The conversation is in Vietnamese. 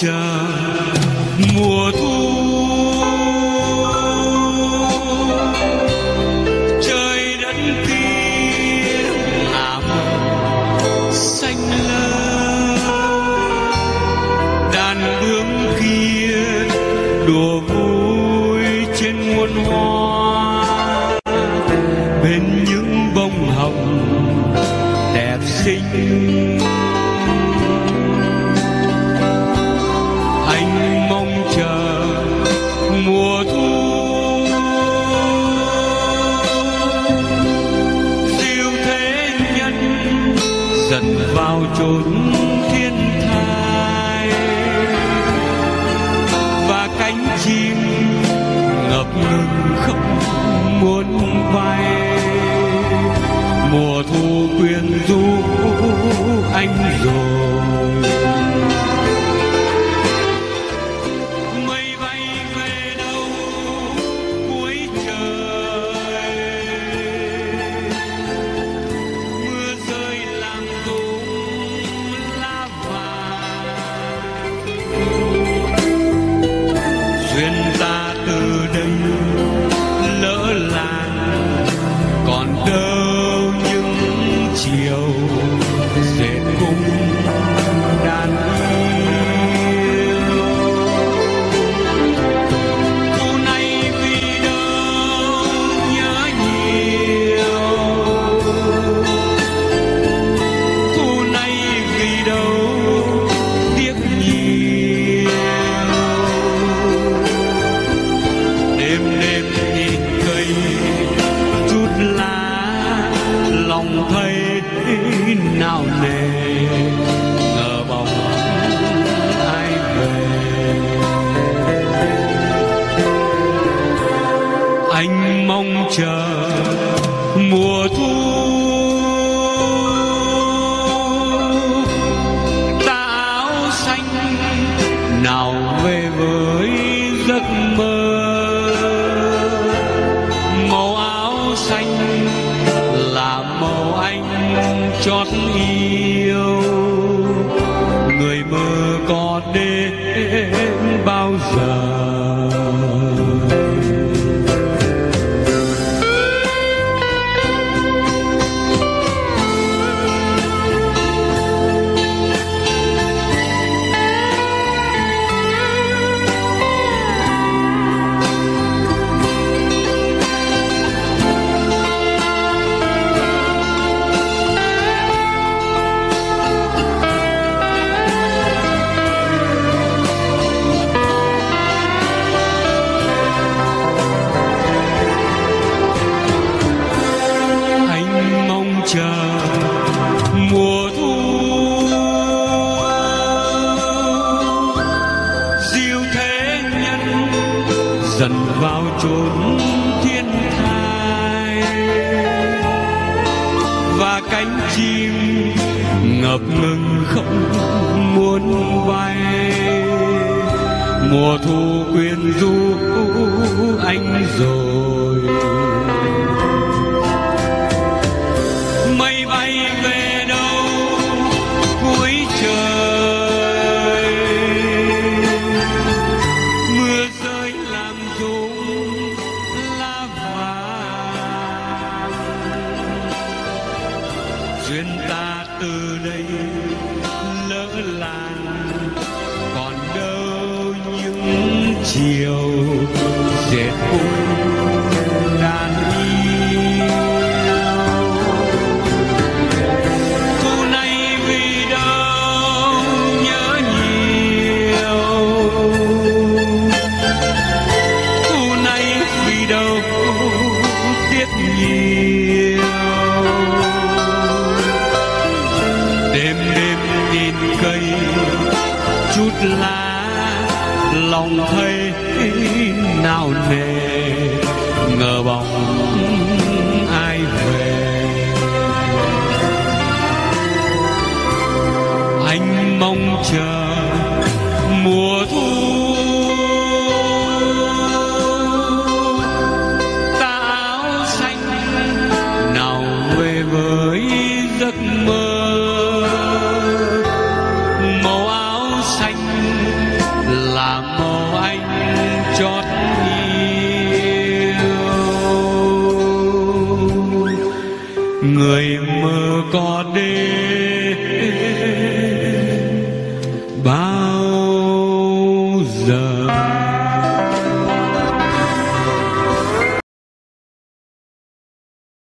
trà mùa thu. Trời đất kia ảm xanh lơ. Đàn bướm kia đùa vui trên muôn hoa. một thiên thai. Và cánh chim ngập ngừng không muốn bay mùa thu chót yêu chốn thiên thai. Và cánh chim ngập ngừng không muốn bay. Mùa thu quyến rũ anh rồi. duyên ta từ đây lỡ là còn đâu những chiều dệt cũng là lòng thấy nào nề là màu anh chót yêu người mơ có đêm